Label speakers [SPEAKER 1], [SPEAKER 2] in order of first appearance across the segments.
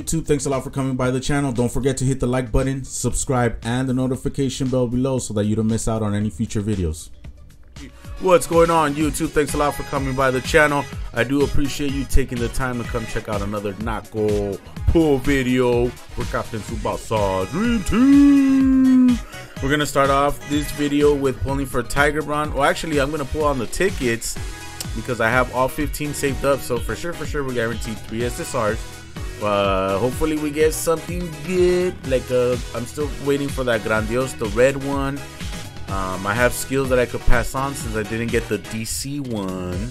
[SPEAKER 1] YouTube, thanks a lot for coming by the channel. Don't forget to hit the like button, subscribe, and the notification bell below so that you don't miss out on any future videos. What's going on YouTube? Thanks a lot for coming by the channel. I do appreciate you taking the time to come check out another Naco pool video for Captain Tsubasa Dream Team. We're gonna start off this video with pulling for Tiger Brawn. Well actually I'm gonna pull on the tickets because I have all 15 saved up so for sure for sure we're guaranteed 3 SSRs uh, hopefully we get something good. Like uh, I'm still waiting for that Grandiose, the red one. Um, I have skills that I could pass on since I didn't get the DC one.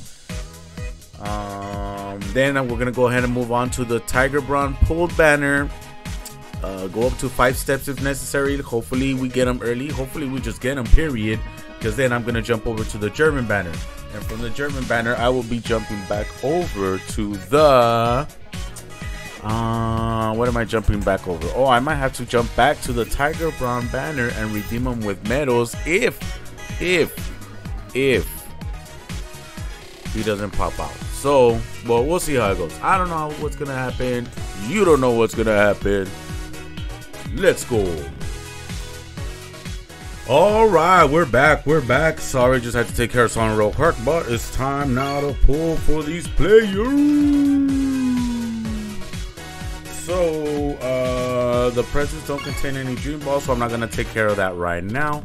[SPEAKER 1] Um, then we're gonna go ahead and move on to the Tiger Brawn pulled banner. Uh, go up to five steps if necessary. Hopefully we get them early. Hopefully we just get them. Period. Because then I'm gonna jump over to the German banner, and from the German banner I will be jumping back over to the uh, what am I jumping back over? Oh, I might have to jump back to the Tiger Brown banner and redeem them with medals if, if, if he doesn't pop out. So, well, we'll see how it goes. I don't know what's gonna happen. You don't know what's gonna happen. Let's go. All right, we're back. We're back. Sorry, just had to take care of something real quick, but it's time now to pull for these players. Uh, the presents don't contain any dream balls, so I'm not gonna take care of that right now.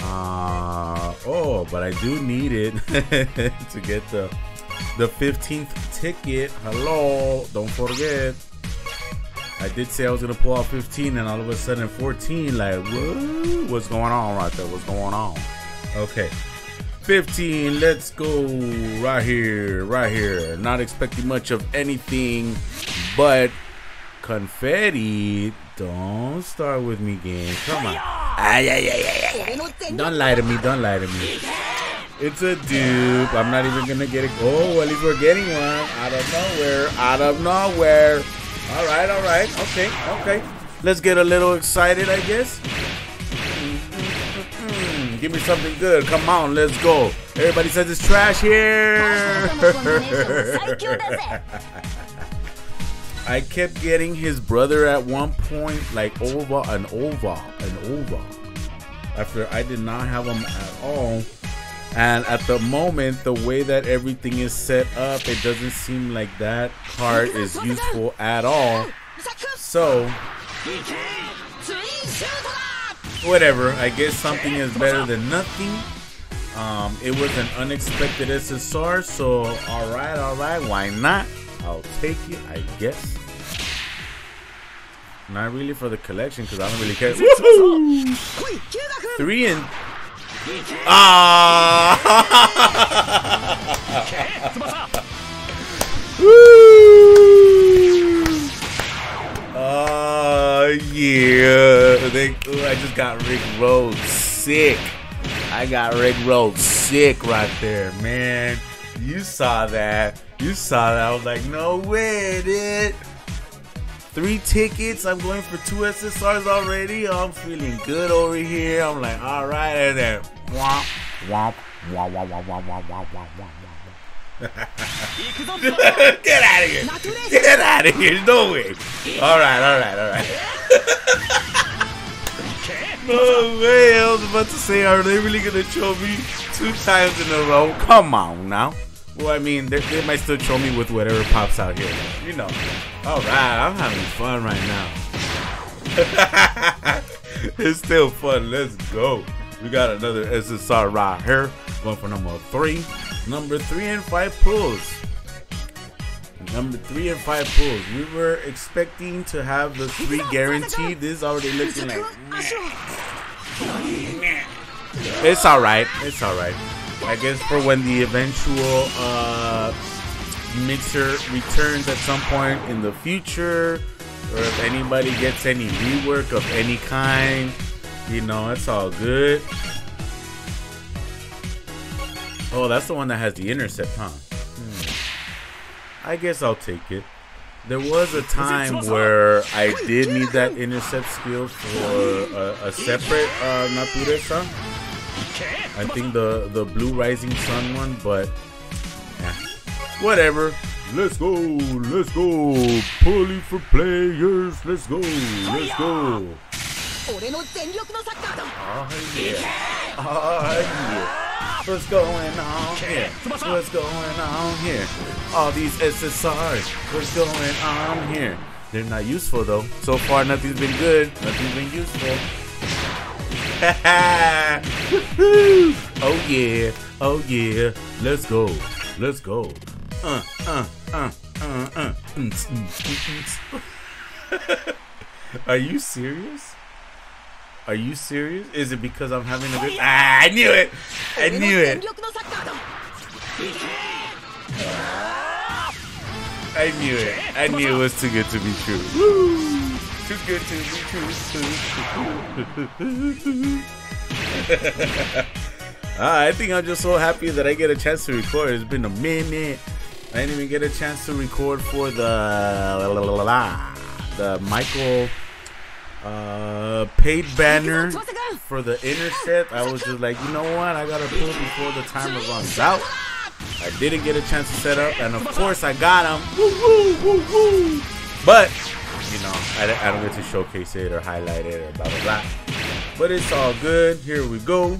[SPEAKER 1] Uh, oh, but I do need it to get the the 15th ticket. Hello, don't forget. I did say I was gonna pull out 15, and all of a sudden 14. Like, what? What's going on right there? What's going on? Okay. 15, let's go right here, right here. Not expecting much of anything, but confetti. Don't start with me, game. Come on. Ay, ay, ay, ay, ay. Don't lie to me. Don't lie to me. It's a dupe. I'm not even gonna get it. Oh, at least we're getting one out of nowhere. Out of nowhere. All right, all right. Okay, okay. Let's get a little excited, I guess. Mm-hmm. Give me something good. Come on, let's go. Everybody says it's trash here. I kept getting his brother at one point, like over and over and over. After I did not have him at all. And at the moment, the way that everything is set up, it doesn't seem like that card is useful at all. So, whatever. I guess something is better than nothing. Um, it was an unexpected SSR, so alright, alright, why not? I'll take it, I guess. Not really for the collection because I don't really care. Three and ah. Oh yeah! They, ooh, I just got Rick Rose sick. I got Rick Rose sick right there, man. You saw that. You saw that. I was like, no way, dude. Three tickets. I'm going for two SSRs already. I'm feeling good over here. I'm like, all right, and then womp, womp, womp, womp, womp, womp, womp, womp, womp, womp. Get out of here! Get out of here! No way! All right, all right, all right. no way! I was about to say, are they really gonna show me two times in a row? Come on now. Well, I mean, they, might still show me with whatever pops out here. You know. All right, I'm having fun right now. it's still fun. Let's go. We got another SSR right here. Going for number three. Number three and five pulls. Number three and five pulls. We were expecting to have the three guaranteed. This is already looking like. It's alright. It's alright. I guess for when the eventual uh, mixer returns at some point in the future, or if anybody gets any rework of any kind, you know, it's all good. Oh, that's the one that has the intercept, huh? Hmm. I guess I'll take it. There was a time where I did need that intercept skill for a, a separate uh. I think the the Blue Rising Sun one, but whatever. Let's go, let's go, pulley for players. Let's go, let's go. Oh yeah, oh yeah. What's going on here? What's going on here? All these SSRs. What's going on here? They're not useful though. So far, nothing's been good. Nothing's been useful. oh yeah, oh yeah, let's go, let's go. Uh, uh, uh, Are you serious? Are you serious? Is it because I'm having a good? Ah, I knew it. I knew it. I knew it. I knew it was too good to be true. Woo. Too good to be true. I think I'm just so happy that I get a chance to record. It's been a minute. I didn't even get a chance to record for the the Michael uh, paid banner for the intercept. I was just like, you know what? I gotta pull before the timer runs out. I didn't get a chance to set up, and of course I got him. Woo, woo, woo. But I, don't- I don't get to showcase it or highlight it or blah blah blah. But it's all good. Here we go.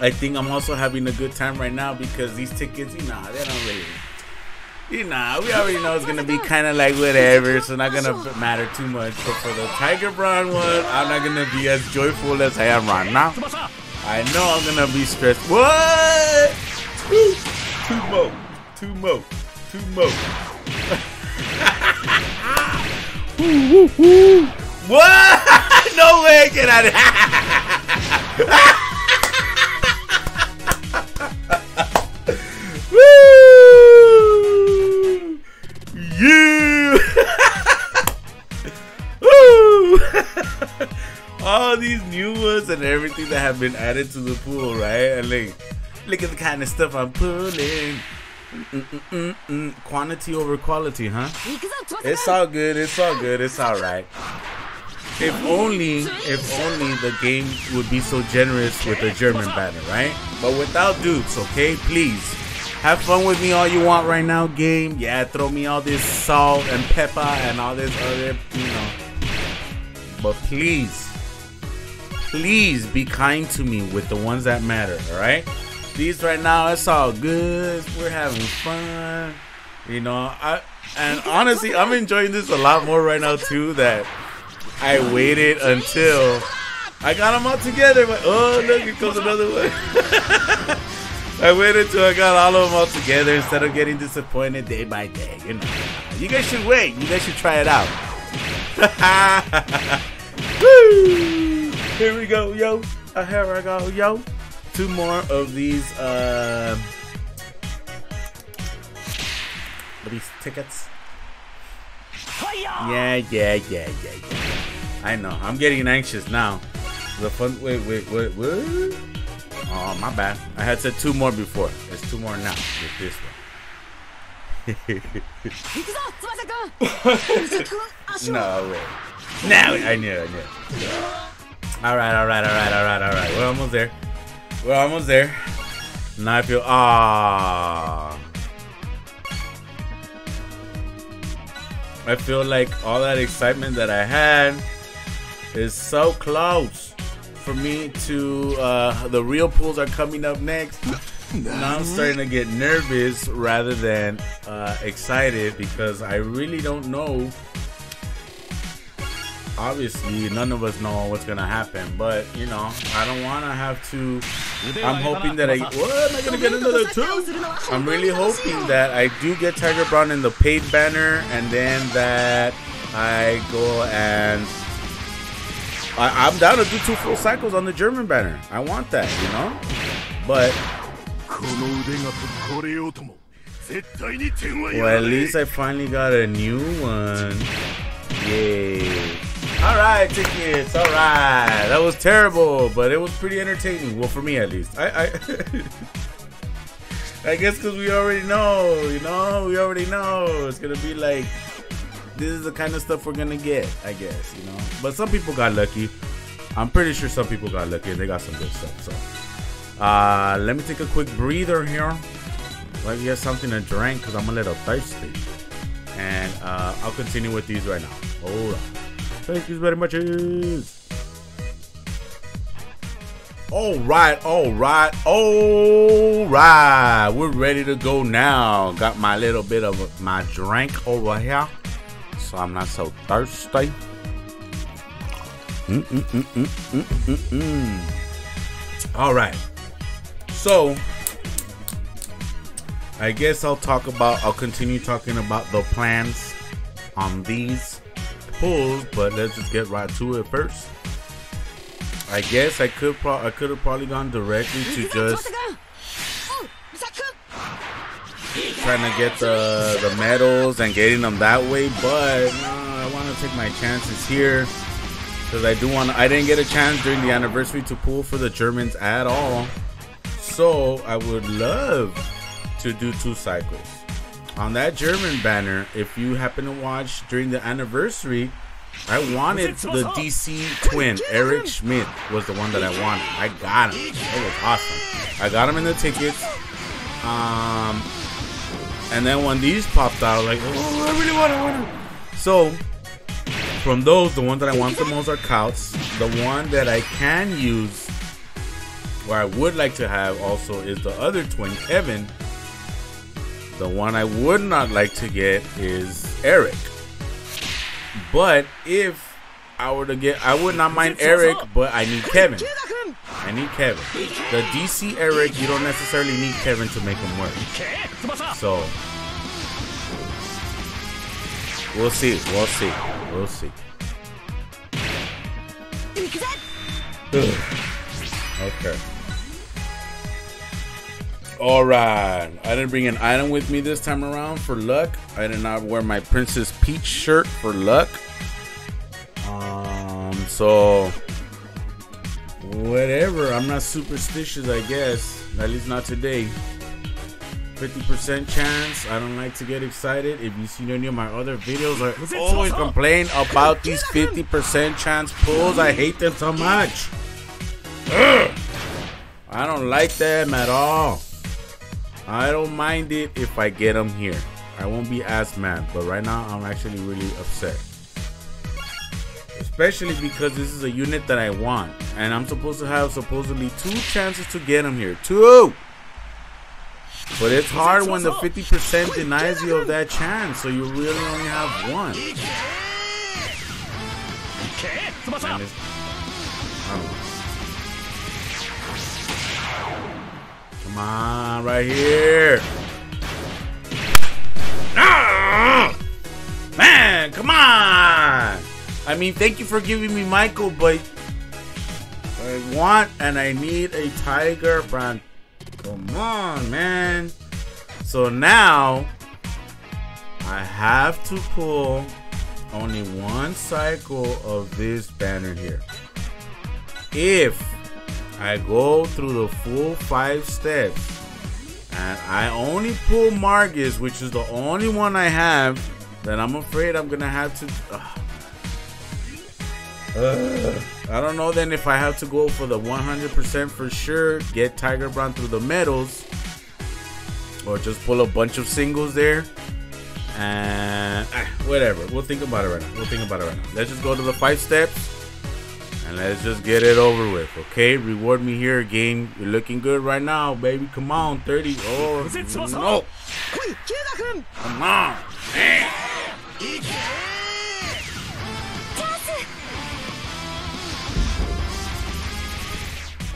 [SPEAKER 1] I think I'm also having a good time right now because these tickets, you know, they don't really. You know, we already know it's gonna be kind of like whatever, so not gonna matter too much. But for the Tiger Brown one, I'm not gonna be as joyful as I am right now. I know I'm gonna be stressed. What? Two, mo, two mo, two more. What? no way! Get out Woo! You! Woo! All these new ones and everything that have been added to the pool, right? And like, look at the kind of stuff I'm pulling. Mm-mm-mm-mm. Quantity over quality, huh? It's all good. It's all good. It's all right. If only, if only the game would be so generous with the German banner, right? But without dupes, okay? Please. Have fun with me all you want right now, game. Yeah, throw me all this salt and pepper and all this other, you know. But please, please be kind to me with the ones that matter, alright? These right now, it's all good. We're having fun. You know, I and honestly, I'm enjoying this a lot more right now too. That I waited until I got them all together. But oh, look, here comes another one. I waited until I got all of them all together instead of getting disappointed day by day. You know, you guys should wait. You guys should try it out. Woo! Here we go, yo. Here I go, yo. Two more of these. Uh, these tickets. Yeah, yeah, yeah, yeah, yeah. I know. I'm getting anxious now. The fun. Wait, wait, wait, wait. Oh, my bad. I had said two more before. It's two more now with this one. no way. Now I knew, I knew. It. All right, all right, all right, all right, all right. We're almost there. We're almost there. Now I feel ah. I feel like all that excitement that I had is so close for me to uh, the real pools are coming up next. Now I'm starting to get nervous rather than uh, excited because I really don't know obviously none of us know what's gonna happen, but you know, I don't wanna have to I'm hoping that I what am I gonna get another two? I'm really hoping that I do get Tiger Brown in the paid banner and then that I go and I, am down to do two full cycles on the German banner. I want that, you know? But Well at least I finally got a new one. Yay. All right, tickets. All right, that was terrible, but it was pretty entertaining. Well, for me at least. I, I, I guess because we already know, you know, we already know it's gonna be like this is the kind of stuff we're gonna get. I guess, you know. But some people got lucky. I'm pretty sure some people got lucky they got some good stuff. So, uh, let me take a quick breather here. Let me get something to drink because I'm a little thirsty. And uh, I'll continue with these right now. Hold on. Thank you very much. All right, all right, all right. We're ready to go now. Got my little bit of my drink over here, so I'm not so thirsty. Mm -mm -mm all right. So, I guess I'll talk about, I'll continue talking about the plans on these pulls, but let's just get right to it first. I guess I could pro I could have probably gone directly to just trying to get the the medals and getting them that way, but I want to take my chances here because I do want. I didn't get a chance during the anniversary to pull for the Germans at all, so I would love to do two cycles on that German banner. If you happen to watch during the anniversary I wanted the DC twin. Eric Schmidt was the one that I wanted. I got him. It was awesome. I got him in the tickets. Um, and then when these popped out, I was like, oh, I really want, I want So, from those, the ones that I want the most are Kaltz. The one that I can use, where I would like to have also, is the other twin, Kevin. The one I would not like to get is Eric. But if I were to get, I would not mind Eric, but I need Kevin. I need Kevin. The DC Eric, you don't necessarily need Kevin to make him work. So we'll see. We'll see. We'll see. okay. Alright. I didn't bring an item with me this time around for luck. I did not wear my Princess Peach shirt for luck. Um, so whatever. I'm not superstitious, I guess. At least not today. 50% chance. I don't like to get excited. If you've seen any of my other videos, I always complain about these 50% chance pulls. I hate them so much. Ugh. I don't like them at all. I don't mind it if I get them here. I won't be as mad, but right now I'm actually really upset. Especially because this is a unit that I want. And I'm supposed to have supposedly two chances to get them here. Two! But it's hard when the 50% denies you of that chance, so you really only have one. I don't know. Come on, right here. Ah! Man, come on. I mean, thank you for giving me Michael, but I want and I need a Tiger brand. Come on, man. So now I have to pull only one cycle of this banner here. If I go through the full five steps and I only pull Margus, which is the only one I have, then I'm afraid I'm gonna have to. Uh, uh, I don't know then if I have to go for the 100% for sure, get Tiger Brown through the medals, or just pull a bunch of singles there. And uh, whatever, we'll think about it right now. We'll think about it right now. Let's just go to the five steps. And let's just get it over with, okay? Reward me here, game. You're looking good right now, baby. Come on, 30. Oh, no. Come on. Man.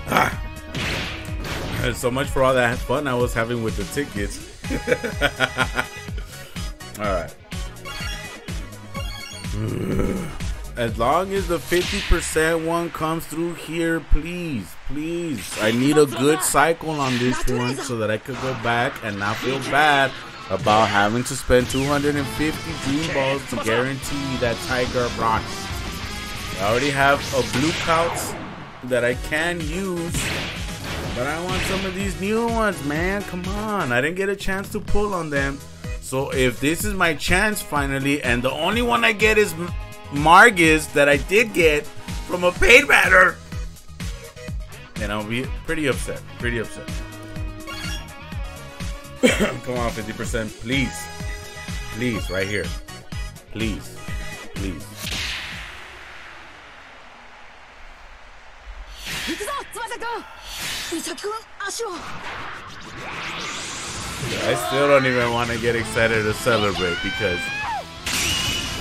[SPEAKER 1] Ah. So much for all that fun I was having with the tickets. all right as long as the 50% one comes through here, please, please. I need a good cycle on this one so that I could go back and not feel bad about having to spend 250 dream balls to guarantee that Tiger bronze. I already have a blue couch that I can use, but I want some of these new ones, man. Come on. I didn't get a chance to pull on them. So if this is my chance finally, and the only one I get is Margus that I did get from a paid matter. And I'll be pretty upset. Pretty upset. Come on, 50%. Please. Please, right here. Please. Please. I still don't even want to get excited to celebrate because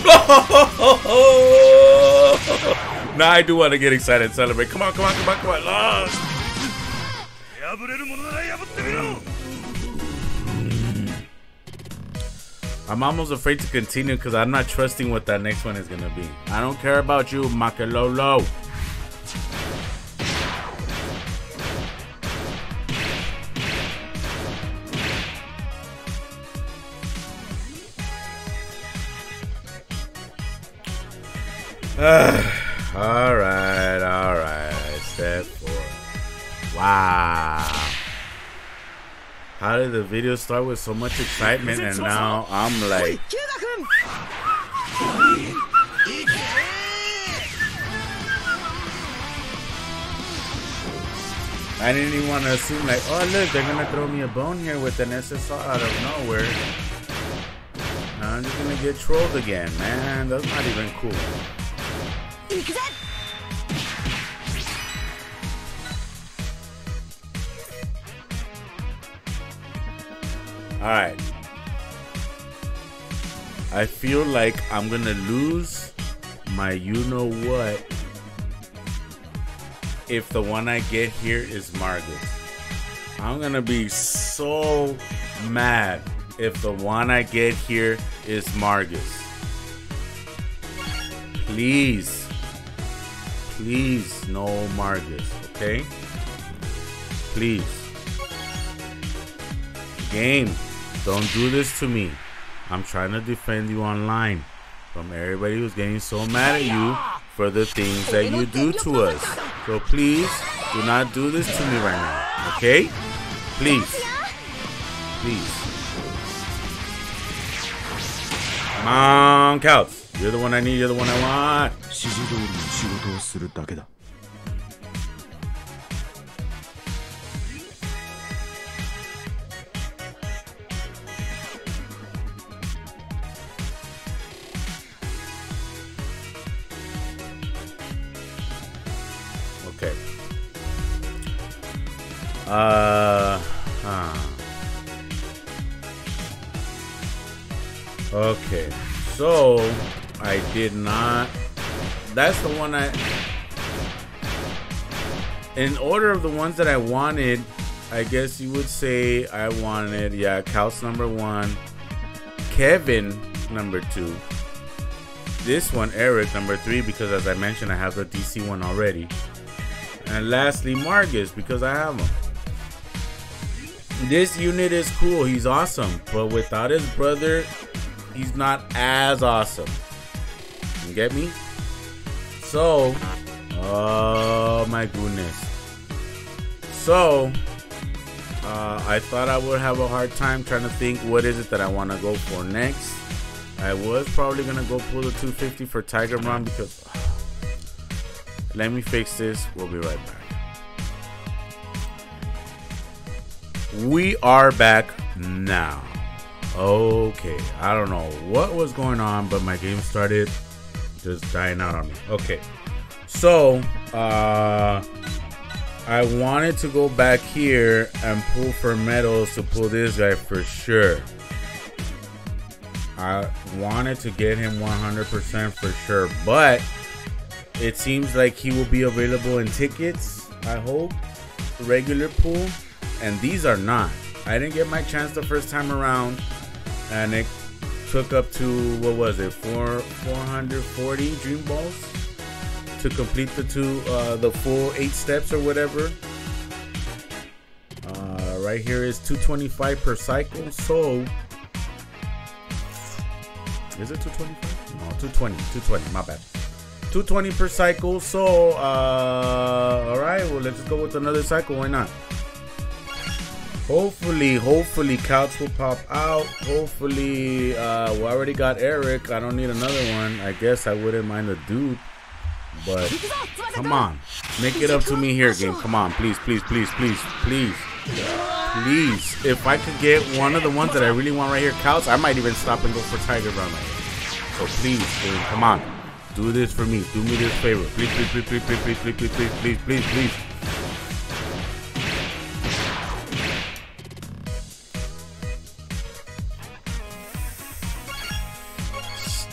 [SPEAKER 1] now I do want to get excited and celebrate. Come on, come on, come on, come on.
[SPEAKER 2] Oh.
[SPEAKER 1] I'm almost afraid to continue because I'm not trusting what that next one is going to be. I don't care about you, Makalolo. all right, all right. Step four. Wow. How did the video start with so much excitement and now I'm like. I didn't even want to assume like, oh look, they're gonna throw me a bone here with an SSR out of nowhere. Now I'm just gonna get trolled again, man. That's not even cool.
[SPEAKER 3] 行くぜ
[SPEAKER 1] All right. I feel like I'm gonna lose my you know what if the one I get here is Margus. I'm gonna be so mad if the one I get here is Margus. Please, please, no Margus, okay? Please. Game, don't do this to me. I'm trying to defend you online from everybody who's getting so mad at you for the things that you do to us. So please do not do this to me right now. Okay? Please. Please. Come on, Couch. You're the one I need, you're the one I want.
[SPEAKER 2] 指示通りの仕事をするだけだ
[SPEAKER 1] Okay. Uh, huh. Okay. So, I did not. That's the one I. In order of the ones that I wanted, I guess you would say I wanted, yeah, Kaltz number one, Kevin number two, this one, Eric number three, because as I mentioned, I have the DC one already. And lastly, Margus, because I have him. This unit is cool. He's awesome. But without his brother, he's not as awesome. You get me? So, oh my goodness. So, uh, I thought I would have a hard time trying to think what is it that I want to go for next. I was probably going to go pull the 250 for Tiger Run because let me fix this. We'll be right back. We are back now. Okay, I don't know what was going on, but my game started just dying out on me. Okay, so uh, I wanted to go back here and pull for medals to pull this guy for sure. I wanted to get him 100% for sure, but it seems like he will be available in tickets. I hope regular pool, and these are not. I didn't get my chance the first time around, and it took up to what was it, four 440 dream balls to complete the two, uh, the full eight steps or whatever. Uh, right here is 225 per cycle, so is it 225? No, 220, 220. My bad. 220 per cycle. So, uh, all right. Well, let's go with another cycle. Why not? Hopefully, hopefully Couch will pop out. Hopefully, uh, well, already got Eric. I don't need another one. I guess I wouldn't mind a dude. But come on. Make it up to me here, game. Come on. Please, please, please, please, please. Please. If I could get one of the ones that I really want right here, Couch, I might even stop and go for Tiger Run. So please, game. Come on. Do this for me. Do me this favor. Please, please, please, please, please, please, please, please, please, please. please.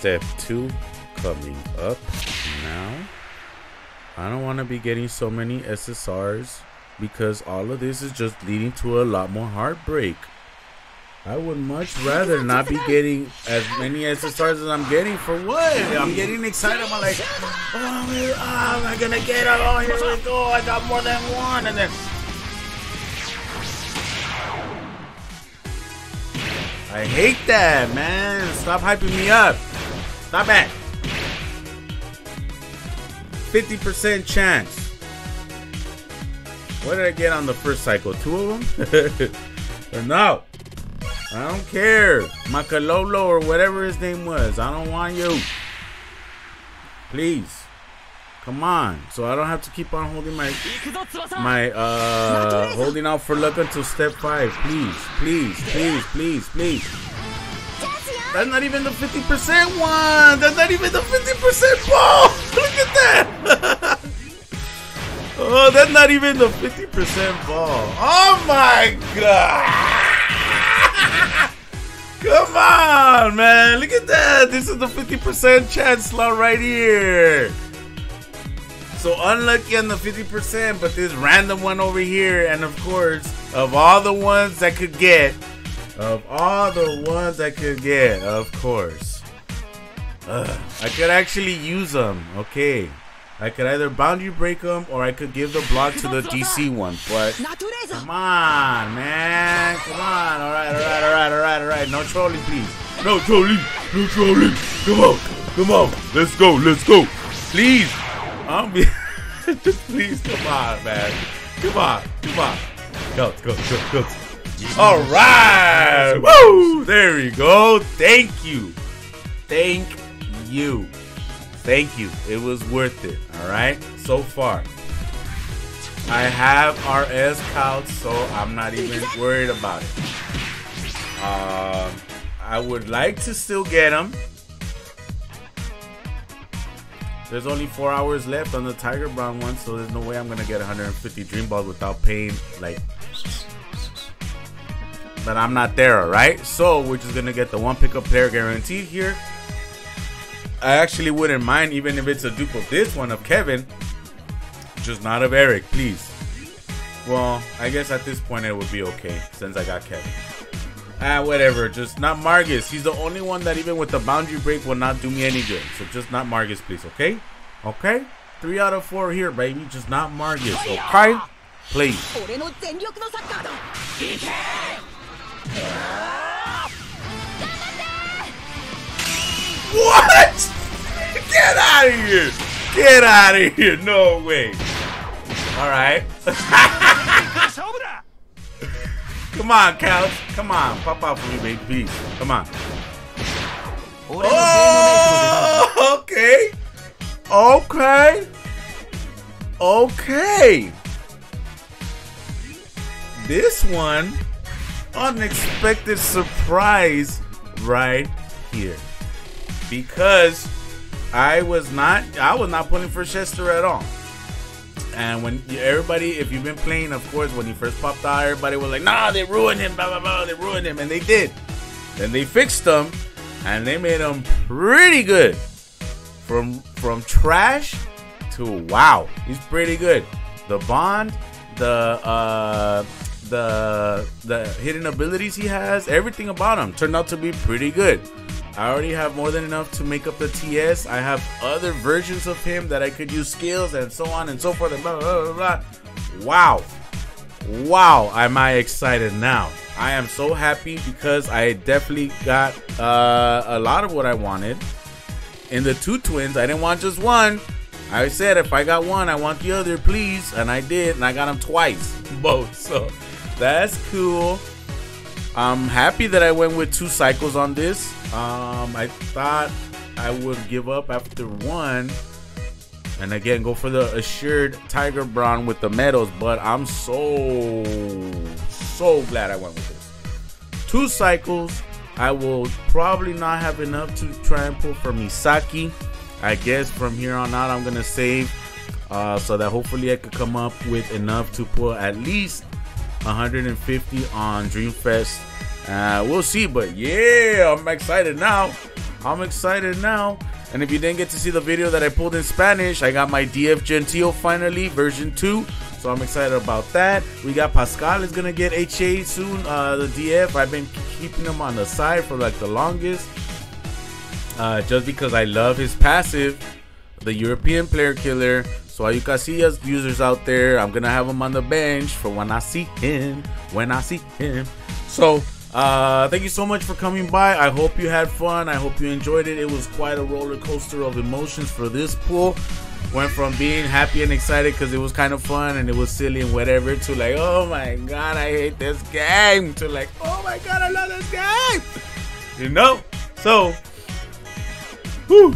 [SPEAKER 1] Step two coming up now. I don't want to be getting so many SSRs because all of this is just leading to a lot more heartbreak. I would much rather not be getting as many SSRs as I'm getting for what? I'm getting excited. I'm like, oh, man, oh, am I gonna get it? Oh, here we go. I got more than one. And then. I hate that, man. Stop hyping me up. Stop it. 50% chance. What did I get on the first cycle? Two of them? no? I don't care. Makalolo or whatever his name was. I don't want you. Please. Come on. So I don't have to keep on holding my my uh holding out for luck until step five. Please, please, please, please, please. That's not even the 50% one. That's not even the 50% ball. Look at that. oh, that's not even the 50% ball. Oh my god. Come on, man. Look at that. This is the 50% chance slot right here. So unlucky on the 50%, but this random one over here, and of course, of all the ones that could get, of all the ones I could get, of course, Ugh, I could actually use them. Okay. I could either boundary break them or I could give the block to the DC one. But come on, man. Come on. All right, all right, all right, all right, all right. No trolling, please. No trolling. No trolling. Come on. Come on. Let's go. Let's go. Please. I'm be please come on, man. Come on. Come on. Go, go, go, go. All right. Woo! There we go. Thank you. Thank you. Thank you. It was worth it. All right. So far, I have RS couch, so I'm not even worried about it. Um, I would like to still get them. There's only four hours left on the Tiger Brown one, so there's no way I'm gonna get 150 Dream Balls without paying like. But I'm not there, alright? So we're just gonna get the one pickup player guaranteed here. I actually wouldn't mind even if it's a dupe of this one of Kevin, just not of Eric, please. Well, I guess at this point it would be okay since I got Kevin. Ah, whatever. Just not Margus. He's the only one that even with the boundary break will not do me any good. So just not Margus, please. Okay? Okay? Three out of four here, baby. Just not Margus. Okay? Please. What? Get out of here! Get out of here! No way. All right. Come on, Couch. Come on. Pop out for me, baby. Please. Come on. Oh, okay. Okay. Okay. This one, unexpected surprise right here. Because I was not, I was not pulling for Chester at all. And when everybody, if you've been playing, of course, when he first popped out, everybody was like, nah, they ruined him, blah, blah, blah, they ruined him. And they did. Then they fixed him, and they made him pretty good. From from trash to wow, he's pretty good. The bond, the uh, the the hidden abilities he has, everything about him turned out to be pretty good. I already have more than enough to make up the TS. I have other versions of him that I could use skills and so on and so forth and blah blah blah blah. Wow. Wow, am I excited now. I am so happy because I definitely got uh, a lot of what I wanted. In the two twins, I didn't want just one. I said if I got one, I want the other, please. And I did, and I got them twice, both. So that's cool. I'm happy that I went with two cycles on this. Um, I thought I would give up after one. And again, go for the assured Tiger Brown with the medals. But I'm so, so glad I went with this. Two cycles. I will probably not have enough to try and pull for Misaki. I guess from here on out, I'm gonna save uh, so that hopefully I could come up with enough to pull at least 150 on Dreamfest. Uh, we'll see, but yeah, I'm excited now. I'm excited now. And if you didn't get to see the video that I pulled in Spanish, I got my DF Gentil finally, version 2. So I'm excited about that. We got Pascal is gonna get HA soon. Uh, the DF, I've been keeping him on the side for like the longest. Uh, just because I love his passive, the European player killer. So all you Casillas users out there, I'm gonna have him on the bench for when I see him. When I see him. So uh, thank you so much for coming by. I hope you had fun. I hope you enjoyed it. It was quite a roller coaster of emotions for this pool. Went from being happy and excited because it was kind of fun and it was silly and whatever to like, oh my god, I hate this game. To like, oh my god, I love this game. You know? So, whew,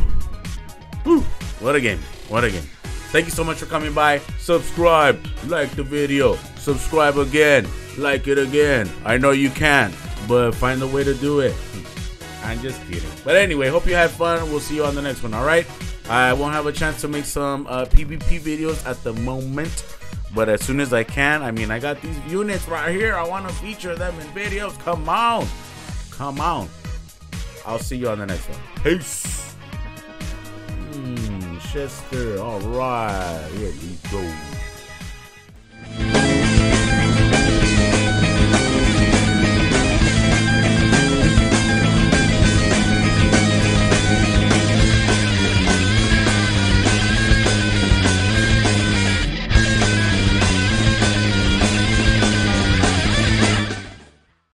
[SPEAKER 1] whew, what a game. What a game. Thank you so much for coming by. Subscribe, like the video, subscribe again, like it again. I know you can, but find a way to do it. I'm just kidding. But anyway, hope you had fun. We'll see you on the next one, all right? I won't have a chance to make some uh, PvP videos at the moment, but as soon as I can, I mean, I got these units right here. I want to feature them in videos. Come on. Come on. I'll see you on the next one. Peace. Hmm, Chester. All right. Here we go.